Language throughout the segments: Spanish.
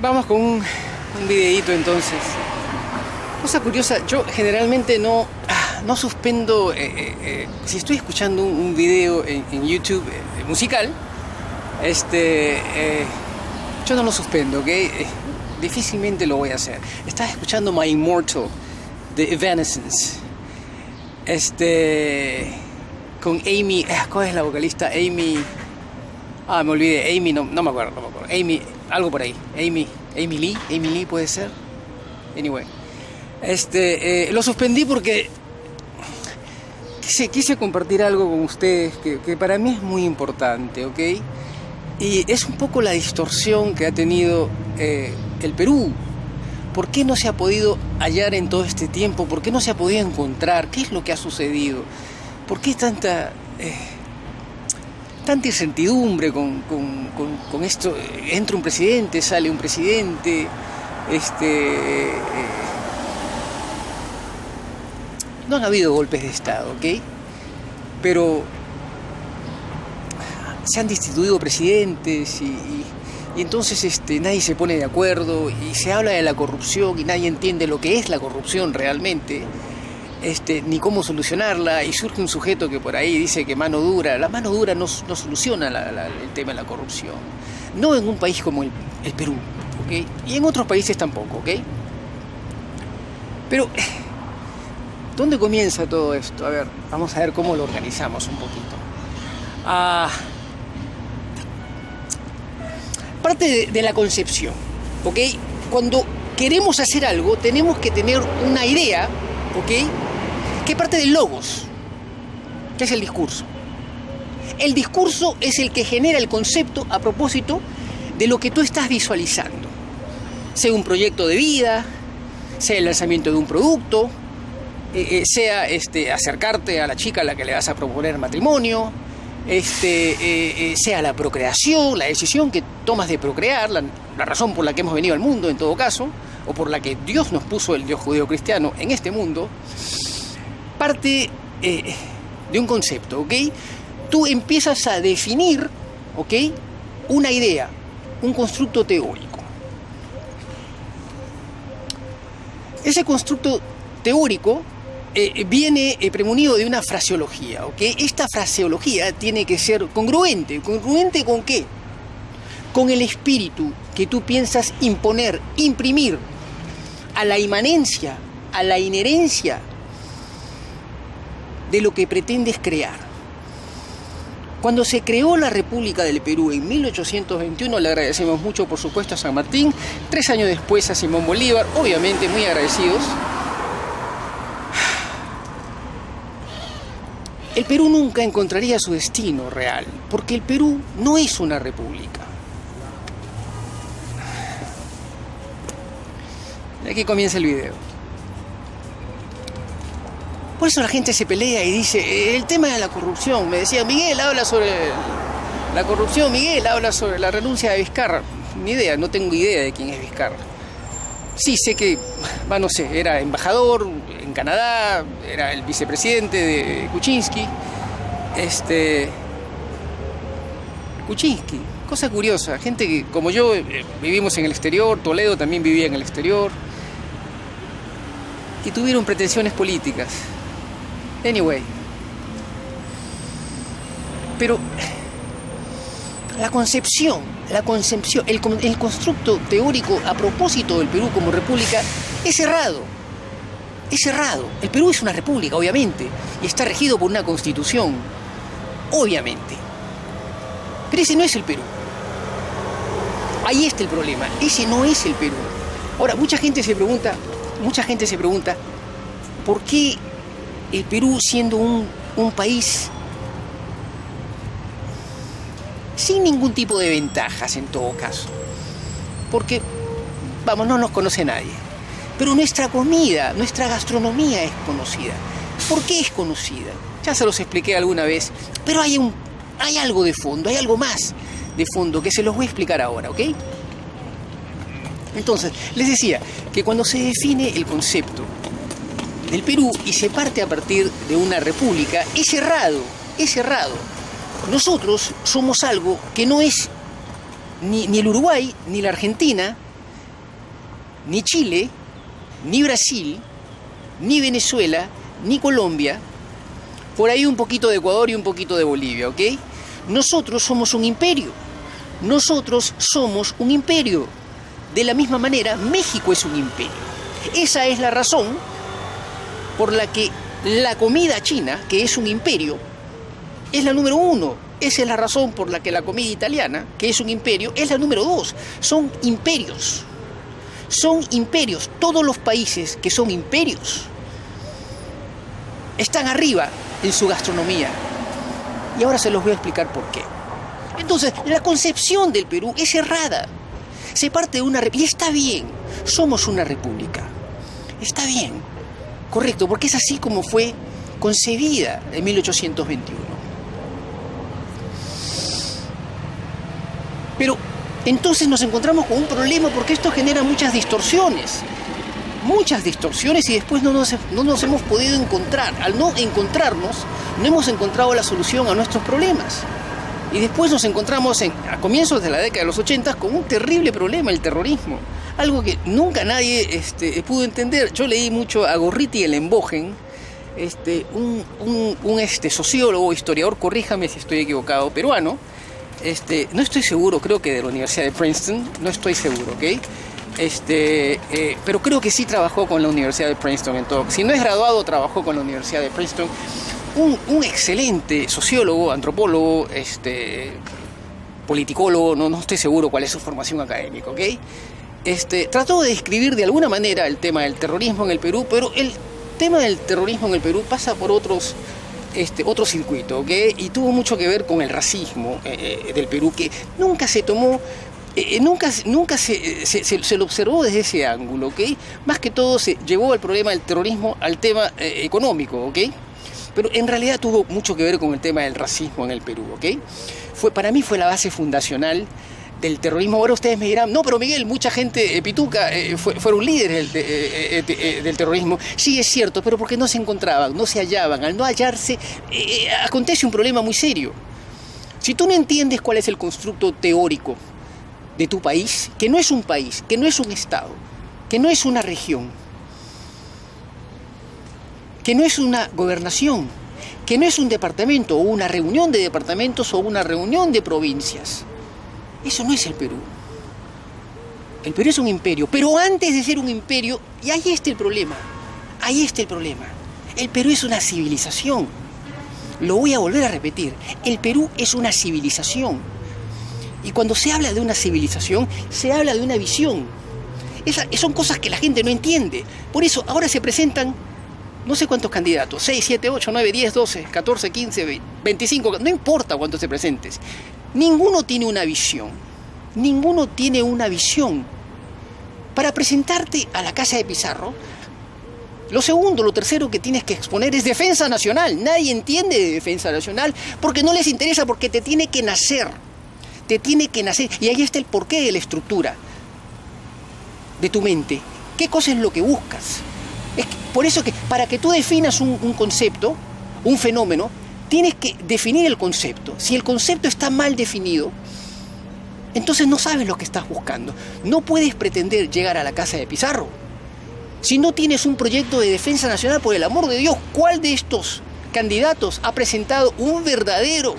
Vamos con un, un entonces. Cosa curiosa, yo generalmente no, ah, no suspendo, eh, eh, eh, si estoy escuchando un, video en, YouTube musical, este, yo no lo suspendo, ¿ok? Difícilmente lo voy a hacer. Estaba escuchando My Immortal de Evanescence. Este, con Amy, ah, ¿cuál es la vocalista? Amy, ah, me olvidé, Amy, no, no me acuerdo, no me acuerdo. Amy, algo por ahí, Amy, Amy Lee, Amy Lee puede ser. Anyway. Este, eh, lo suspendí porque quise, quise compartir algo con ustedes que, para mí es muy importante, ¿ok? Y es un poco la distorsión que ha tenido eh, el Perú. ¿Por qué no se ha podido hallar en todo este tiempo? ¿Por qué no se ha podido encontrar? ¿Qué es lo que ha sucedido? ¿Por qué tanta, eh, tanta incertidumbre con, con, con, con, esto? Entra un presidente, sale un presidente, este... Eh, no han habido golpes de Estado, ¿ok? Pero se han destituido presidentes y, y, y, entonces este, nadie se pone de acuerdo y se habla de la corrupción y nadie entiende lo que es la corrupción realmente, este, ni cómo solucionarla y surge un sujeto que por ahí dice que mano dura, la mano dura no, no soluciona la, la, el tema de la corrupción, no en un país como el, Perú. Y en otros países tampoco, ¿ok? Pero ¿Dónde comienza todo esto? A ver, vamos a ver cómo lo organizamos un poquito. Ah, parte de, de, la concepción, ¿ok? Cuando queremos hacer algo, tenemos que tener una idea, ¿ok? Que parte del logos, que es el discurso. El discurso es el que genera el concepto a propósito de lo que tú estás visualizando. Sea un proyecto de vida, sea el lanzamiento de un producto, eh, sea este, acercarte a la chica a la que le vas a proponer matrimonio, este, eh, eh, sea la procreación, la decisión que tomas de procrear, la, la, razón por la que hemos venido al mundo en todo caso, o por la que Dios nos puso el Dios judío cristiano en este mundo, parte eh, de un concepto, ¿ok? Tú empiezas a definir, ¿ok? Una idea, un constructo teórico. Ese constructo teórico eh, viene eh, premunido de una fraseología, ¿ok? Esta fraseología tiene que ser congruente. ¿Congruente con qué? Con el espíritu que tú piensas imponer, imprimir a la inmanencia, a la inherencia de lo que pretendes crear. Cuando se creó la República del Perú en 1821, le agradecemos mucho, por supuesto, a San Martín, tres años después a Simón Bolívar, obviamente muy agradecidos. el Perú nunca encontraría su destino real, porque el Perú no es una república. Aquí comienza el video. Por eso la gente se pelea y dice, el tema de la corrupción, me decía, Miguel habla sobre la corrupción, Miguel habla sobre la renuncia de Vizcarra. Ni idea, no tengo idea de quién es Vizcarra. Sí, sé que, bueno, no sé, era embajador en Canadá, era el vicepresidente de Kuczynski. Este. Kuczynski, cosa curiosa, gente que, como yo, eh, vivimos en el exterior, Toledo también vivía en el exterior, y tuvieron pretensiones políticas. Anyway. Pero la concepción, la concepción, el, el, constructo teórico a propósito del Perú como república es errado. Es errado. El Perú es una república, obviamente, y está regido por una constitución, obviamente. Pero ese no es el Perú. Ahí está el problema. Ese no es el Perú. Ahora, mucha gente se pregunta, mucha gente se pregunta, ¿por qué el Perú siendo un, un país sin ningún tipo de ventajas en todo caso. Porque, vamos, no nos conoce nadie. Pero nuestra comida, nuestra gastronomía es conocida. ¿Por qué es conocida? Ya se los expliqué alguna vez, pero hay, un, hay algo de fondo, hay algo más de fondo que se los voy a explicar ahora, ¿ok? Entonces, les decía que cuando se define el concepto del Perú y se parte a partir de una república, es errado, es errado nosotros somos algo que no es ni, ni, el Uruguay ni la Argentina, ni Chile, ni Brasil, ni Venezuela, ni Colombia, por ahí un poquito de Ecuador y un poquito de Bolivia, ¿ok? Nosotros somos un imperio. Nosotros somos un imperio. De la misma manera, México es un imperio. Esa es la razón por la que la comida china, que es un imperio, es la número uno. Esa es la razón por la que la comida italiana, que es un imperio, es la número dos. Son imperios. Son imperios. Todos los países que son imperios están arriba en su gastronomía. Y ahora se los voy a explicar por qué. Entonces, la concepción del Perú es errada. Se parte de una... Y está bien, somos una república. Está bien, correcto, porque es así como fue concebida en 1821. Pero entonces nos encontramos con un problema porque esto genera muchas distorsiones muchas distorsiones y después no nos, no nos hemos podido encontrar. Al no encontrarnos, no hemos encontrado la solución a nuestros problemas. Y después nos encontramos en, a comienzos de la década de los 80 con un terrible problema, el terrorismo. Algo que nunca nadie este, pudo entender. Yo leí mucho a Gorriti el Embogen, este, un, un, este, sociólogo, historiador, corríjame si estoy equivocado, peruano. No estoy seguro, creo que de la Universidad de Princeton, no estoy seguro, ¿ok? Eh, pero creo que sí trabajó con la Universidad de Princeton en. Si no es graduado, trabajó con la Universidad de Princeton. Un, excelente sociólogo, antropólogo, este, politicólogo, no, no estoy seguro cuál es su formación académica, ¿ok? Este, trató de describir de alguna manera el tema del terrorismo en el Perú, pero el tema del terrorismo en el Perú pasa por otros este, otro circuito, ¿ok? Y tuvo mucho que ver con el racismo eh, eh, del Perú, que nunca se tomó eh, eh, nunca, nunca se, se, lo observó desde ese ángulo, ¿ok? Más que todo se llevó el problema del terrorismo al tema eh, económico, ¿ok? Pero en realidad tuvo mucho que ver con el tema del racismo en el Perú, ¿ok? Fue, para mí fue la base fundacional del terrorismo. Ahora ustedes me dirán, no, pero Miguel, mucha gente, Pituca, fue, fueron líderes del, del, terrorismo. Sí, es cierto, pero porque no se encontraban, no se hallaban. Al no hallarse, acontece un problema muy serio. Si tú no entiendes cuál es el constructo teórico de tu país, que no es un país, que no es un estado, que no es una región, que no es una gobernación, que no es un departamento o una reunión de departamentos o una reunión de provincias. Eso no es el Perú. El Perú es un imperio, pero antes de ser un imperio, y ahí está el problema, ahí está el problema. El Perú es una civilización. Lo voy a volver a repetir, el Perú es una civilización. Y cuando se habla de una civilización, se habla de una visión. Esas son cosas que la gente no entiende. Por eso ahora se presentan no sé cuántos candidatos, 6, 7, 8, 9, 10, 12, 14, 15, 25, no importa cuántos se presentes. Ninguno tiene una visión. Ninguno tiene una visión. Para presentarte a la casa de Pizarro, lo segundo, lo tercero que tienes que exponer es defensa nacional. Nadie entiende de defensa nacional porque no les interesa, porque te tiene que nacer te tiene que nacer. Y ahí está el porqué de la estructura de tu mente. ¿Qué cosa es lo que buscas? Es por eso que para que tú definas un, un concepto, un fenómeno, tienes que definir el concepto. Si el concepto está mal definido, entonces no sabes lo que estás buscando. No puedes pretender llegar a la casa de Pizarro. Si no tienes un proyecto de defensa nacional, por el amor de Dios, ¿cuál de estos candidatos ha presentado un verdadero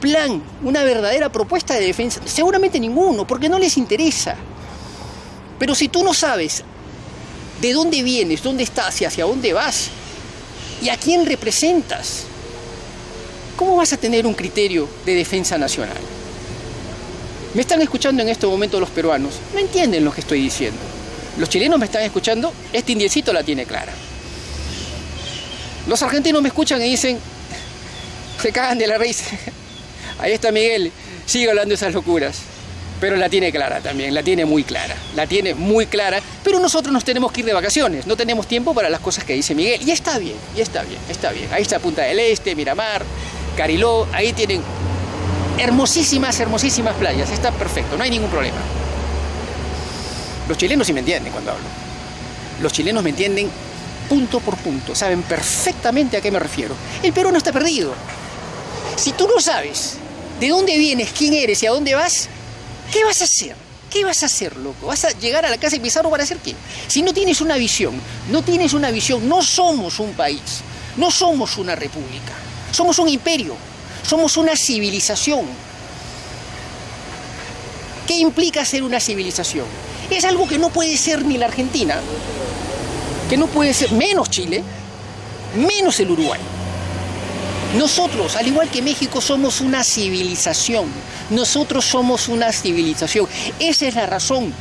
plan, una verdadera propuesta de defensa? Seguramente ninguno, porque no les interesa. Pero si tú no sabes de dónde vienes, dónde estás y hacia dónde vas, y a quién representas, ¿cómo vas a tener un criterio de defensa nacional? Me están escuchando en este momento los peruanos, no entienden lo que estoy diciendo. Los chilenos me están escuchando, este indiecito la tiene clara. Los argentinos me escuchan y dicen, se cagan de la raíz. Ahí está Miguel, sigue hablando esas locuras. Pero la tiene clara también, la tiene muy clara, la tiene muy clara. Pero nosotros nos tenemos que ir de vacaciones, no tenemos tiempo para las cosas que dice Miguel. Y está bien, y está bien, está bien. Ahí está Punta del Este, Miramar, Cariló, ahí tienen hermosísimas, hermosísimas playas. Está perfecto, no hay ningún problema. Los chilenos sí me entienden cuando hablo. Los chilenos me entienden punto por punto, saben perfectamente a qué me refiero. El Perú no está perdido. Si tú no sabes de dónde vienes, quién eres y a dónde vas, ¿qué vas a hacer? ¿Qué vas a hacer, loco? ¿Vas a llegar a la casa de Pizarro para hacer qué? Si no tienes una visión, no tienes una visión, no somos un país, no somos una república, somos un imperio, somos una civilización. ¿Qué implica ser una civilización? Es algo que no puede ser ni la Argentina, que no puede ser menos Chile, menos el Uruguay. Nosotros, al igual que México, somos una civilización. Nosotros somos una civilización. Esa es la razón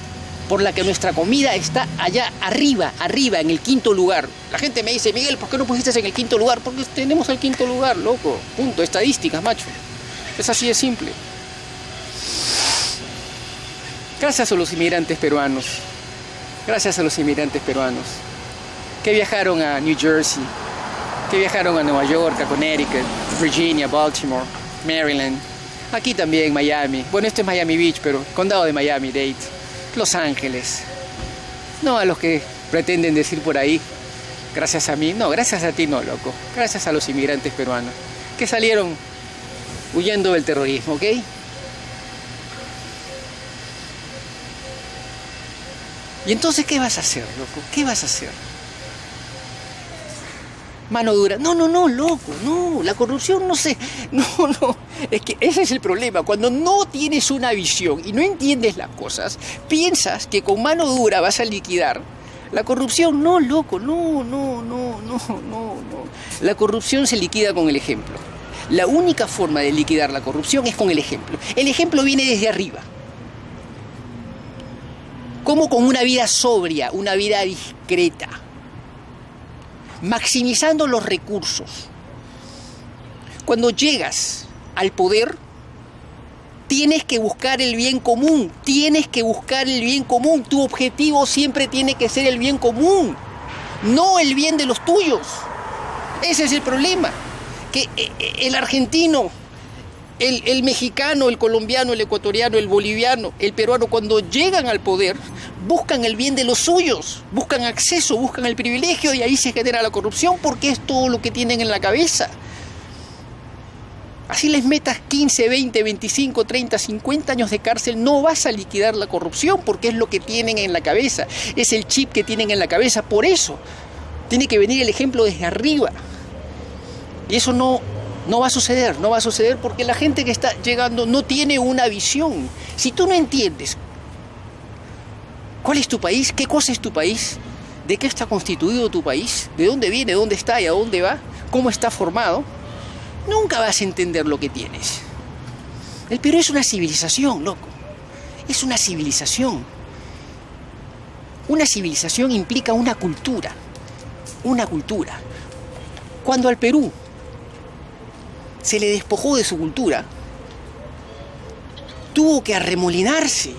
por la que nuestra comida está allá arriba, arriba, en el quinto lugar. La gente me dice, Miguel, ¿por qué no pusiste en el quinto lugar? Porque tenemos el quinto lugar, loco. Punto. Estadísticas, macho. Es así de simple. Gracias a los inmigrantes peruanos. Gracias a los inmigrantes peruanos que viajaron a New Jersey, que viajaron a Nueva York, a Connecticut, Virginia, Baltimore, Maryland, aquí también Miami. Bueno, este es Miami Beach, pero condado de Miami Dade, Los Ángeles. No a los que pretenden decir por ahí, gracias a mí, no, gracias a ti no, loco. Gracias a los inmigrantes peruanos que salieron huyendo del terrorismo, ¿ok? Y entonces, ¿qué vas a hacer, loco? ¿Qué vas a hacer? Mano dura. No, no, no, loco, no, la corrupción no se... No, no, es que ese es el problema. Cuando no tienes una visión y no entiendes las cosas, piensas que con mano dura vas a liquidar. La corrupción, no, loco, no, no, no, no, no, no. La corrupción se liquida con el ejemplo. La única forma de liquidar la corrupción es con el ejemplo. El ejemplo viene desde arriba. Como con una vida sobria, una vida discreta maximizando los recursos. Cuando llegas al poder, tienes que buscar el bien común, tienes que buscar el bien común. Tu objetivo siempre tiene que ser el bien común, no el bien de los tuyos. Ese es el problema, que eh, eh, el argentino, el, mexicano, el colombiano, el ecuatoriano, el boliviano, el peruano, cuando llegan al poder, buscan el bien de los suyos, buscan acceso, buscan el privilegio y ahí se genera la corrupción porque es todo lo que tienen en la cabeza. Así les metas 15, 20, 25, 30, 50 años de cárcel, no vas a liquidar la corrupción porque es lo que tienen en la cabeza, es el chip que tienen en la cabeza. Por eso tiene que venir el ejemplo desde arriba. Y eso no, no va a suceder, no va a suceder porque la gente que está llegando no tiene una visión. Si tú no entiendes ¿Cuál es tu país? ¿Qué cosa es tu país? ¿De qué está constituido tu país? ¿De dónde viene? ¿Dónde está y a dónde va? ¿Cómo está formado? Nunca vas a entender lo que tienes. El Perú es una civilización, loco. Es una civilización. Una civilización implica una cultura. Una cultura. Cuando al Perú se le despojó de su cultura, tuvo que arremolinarse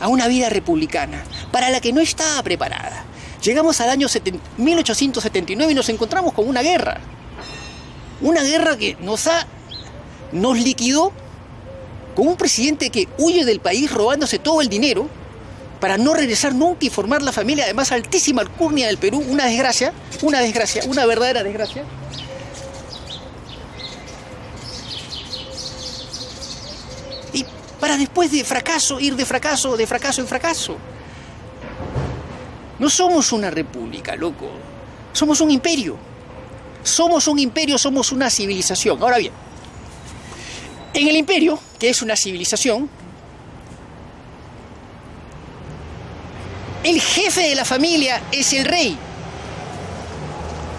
a una vida republicana, para la que no estaba preparada. Llegamos al año 1879 y nos encontramos con una guerra. Una guerra que nos ha nos liquidó con un presidente que huye del país robándose todo el dinero para no regresar nunca y formar la familia, además altísima alcurnia del Perú, una desgracia, una desgracia, una verdadera desgracia. Para después de fracaso ir de fracaso, de fracaso en fracaso. No somos una república, loco. Somos un imperio. Somos un imperio, somos una civilización. Ahora bien, en el imperio, que es una civilización, el jefe de la familia es el rey.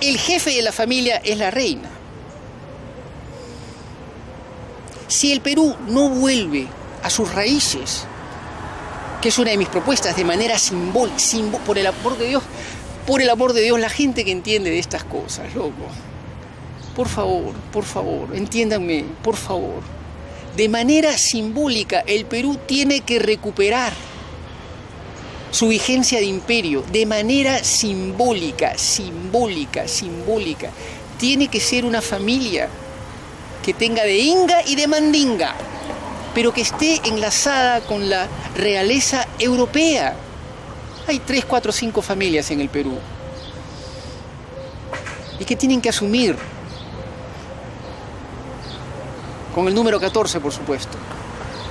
El jefe de la familia es la reina. Si el Perú no vuelve a sus raíces, que es una de mis propuestas, de manera simbólica, por el amor de Dios, por el amor de Dios, la gente que entiende de estas cosas, loco. Por favor, por favor, entiéndanme, por favor. De manera simbólica, el Perú tiene que recuperar su vigencia de imperio, de manera simbólica, simbólica, simbólica. Tiene que ser una familia que tenga de inga y de mandinga pero que esté enlazada con la realeza europea. Hay tres, cuatro, cinco familias en el Perú y que tienen que asumir, con el número 14 por supuesto,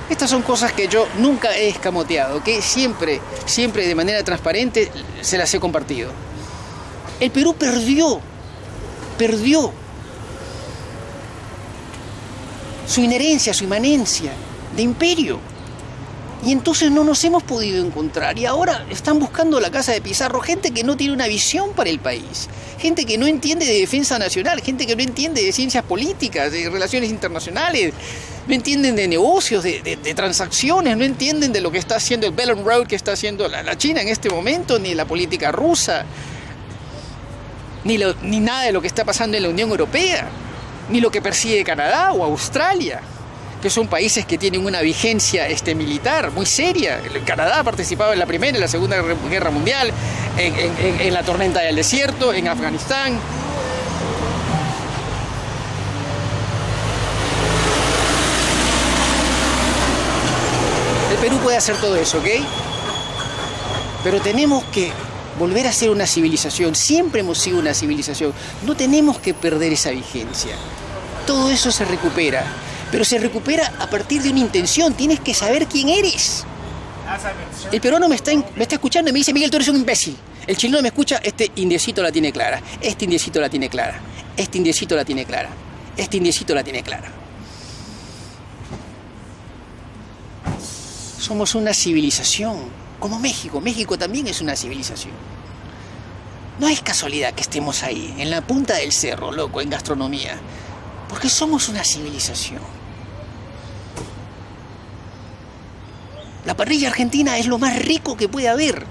Estas son cosas que yo nunca he escamoteado, que siempre, siempre de manera transparente se las he compartido. El Perú perdió, perdió su inherencia, su inmanencia de imperio. Y entonces no nos hemos podido encontrar. Y ahora están buscando la casa de Pizarro gente que no tiene una visión para el país. Gente que no entiende de defensa nacional, gente que no entiende de ciencias políticas, de relaciones internacionales, no entienden de negocios, de, transacciones, no entienden de lo que está haciendo el Belt and Road que está haciendo la, China en este momento, ni la política rusa, ni, ni nada de lo que está pasando en la Unión Europea, ni lo que persigue Canadá o Australia que son países que tienen una vigencia este, militar muy seria. Canadá ha participado en la Primera y la Segunda Guerra Mundial, en, la tormenta del desierto, en Afganistán. El Perú puede hacer todo eso, ¿ok? Pero tenemos que volver a ser una civilización. Siempre hemos sido una civilización. No tenemos que perder esa vigencia. Todo eso se recupera pero se recupera a partir de una intención. Tienes que saber quién eres. El peruano me está, me está escuchando y me dice, Miguel, tú eres un imbécil. El chileno me escucha, este indiecito la tiene clara. Este indiecito la tiene clara. Este indiecito la tiene clara. Este indiecito la tiene clara. Somos una civilización, como México. México también es una civilización. No es casualidad que estemos ahí, en la punta del cerro, loco, en gastronomía. Porque somos una civilización. La parrilla argentina es lo más rico que puede haber.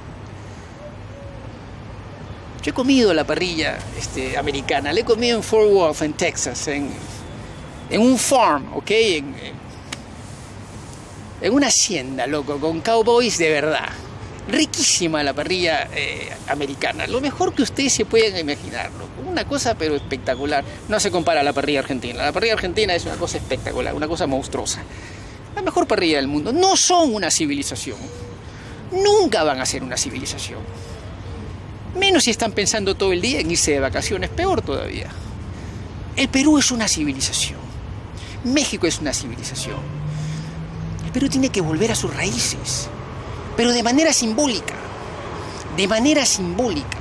Yo he comido la parrilla este, americana, la he comido en Fort Worth, en Texas, en, un farm, ¿ok? En, una hacienda, loco, con cowboys de verdad. Riquísima la parrilla eh, americana, lo mejor que ustedes se pueden imaginar, Una cosa pero espectacular. No se compara a la parrilla argentina. La parrilla argentina es una cosa espectacular, una cosa monstruosa la mejor parrilla del mundo. No son una civilización. Nunca van a ser una civilización. Menos si están pensando todo el día en irse de vacaciones, peor todavía. El Perú es una civilización. México es una civilización. El Perú tiene que volver a sus raíces, pero de manera simbólica. De manera simbólica.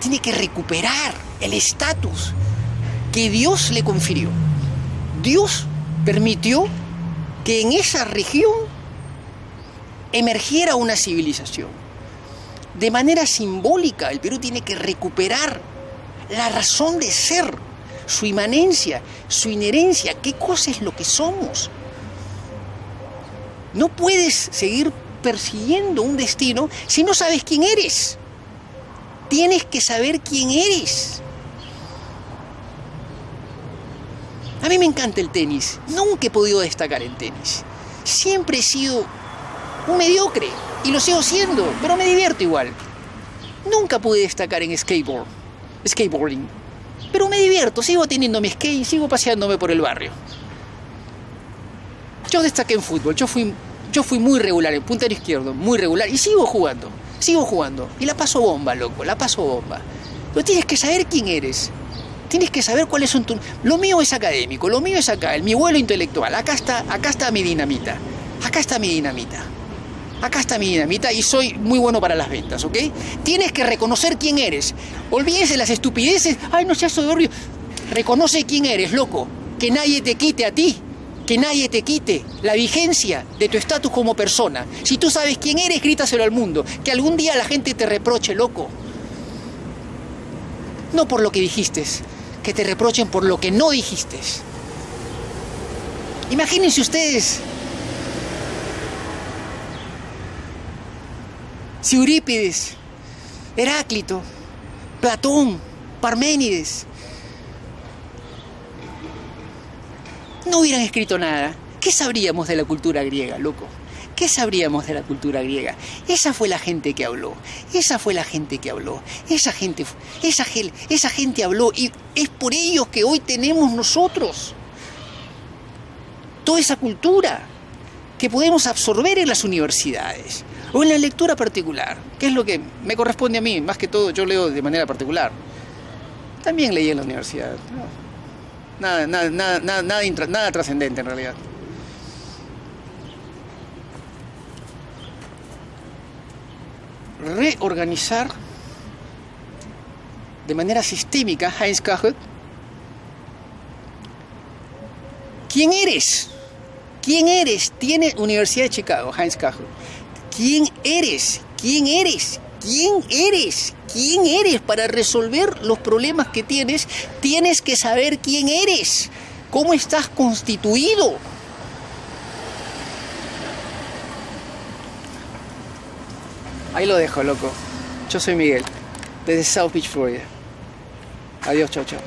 Tiene que recuperar el estatus que Dios le confirió. Dios permitió que en esa región emergiera una civilización. De manera simbólica, el Perú tiene que recuperar la razón de ser, su inmanencia, su inherencia, qué cosa es lo que somos. No puedes seguir persiguiendo un destino si no sabes quién eres. Tienes que saber quién eres. A mí me encanta el tenis. Nunca he podido destacar en tenis. Siempre he sido un mediocre y lo sigo siendo, pero me divierto igual. Nunca pude destacar en skateboard, skateboarding, pero me divierto, sigo teniendo mi skate y sigo paseándome por el barrio. Yo destaqué en fútbol, yo fui, yo fui muy regular en puntero izquierdo, muy regular y sigo jugando, sigo jugando y la paso bomba, loco, la paso bomba. Pero tienes que saber quién eres. Tienes que saber cuáles son tus... Lo mío es académico, lo mío es acá, mi vuelo intelectual. Acá está, acá está mi dinamita. Acá está mi dinamita. Acá está mi dinamita y soy muy bueno para las ventas, ¿ok? Tienes que reconocer quién eres. Olvídese las estupideces. Ay, no seas soberbio. Reconoce quién eres, loco. Que nadie te quite a ti. Que nadie te quite la vigencia de tu estatus como persona. Si tú sabes quién eres, grítaselo al mundo. Que algún día la gente te reproche, loco. No por lo que dijiste, que te reprochen por lo que no dijiste. Imagínense ustedes si Eurípides, Heráclito, Platón, Parménides no hubieran escrito nada, ¿qué sabríamos de la cultura griega, loco? ¿Qué sabríamos de la cultura griega? Esa fue la gente que habló. Esa fue la gente que habló. Esa gente, esa, esa gente habló y es por ellos que hoy tenemos nosotros toda esa cultura que podemos absorber en las universidades o en la lectura particular, que es lo que me corresponde a mí, más que todo yo leo de manera particular. También leí en la universidad. Nada, nada, nada, nada, nada trascendente en realidad. Reorganizar de manera sistémica, Heinz Kagel, ¿quién eres? ¿Quién eres? Tiene Universidad de Chicago, Heinz Kagel. ¿Quién eres? ¿Quién eres? ¿Quién eres? ¿Quién eres? Para resolver los problemas que tienes, tienes que saber quién eres, cómo estás constituido. Ahí lo dejo, loco. Yo soy Miguel, desde South Beach, Florida. Adiós, chao, chao.